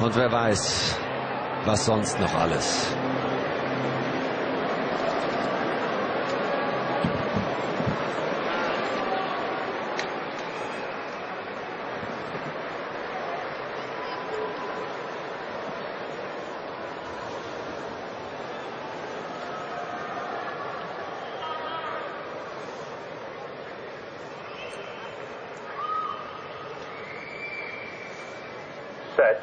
Und wer weiß, was sonst noch alles. Set.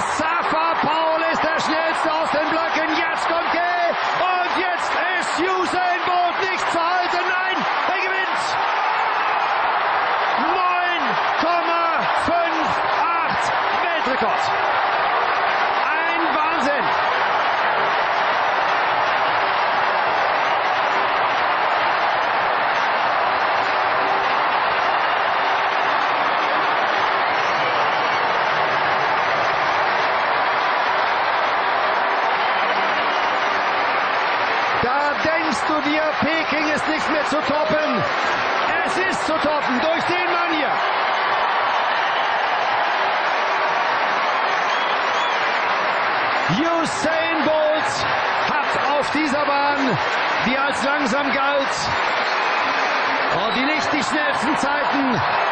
Safa Paul ist der schnellste aus den Blöcken. Jetzt kommt Gay. Und jetzt ist Usain Bolt nicht zu halten. Nein, er gewinnt. 9,58 Weltrekord. Denkst du dir, Peking ist nicht mehr zu toppen. Es ist zu toppen durch den Mann hier. Usain Bolt hat auf dieser Bahn, die als langsam galt, und die nicht die schnellsten Zeiten.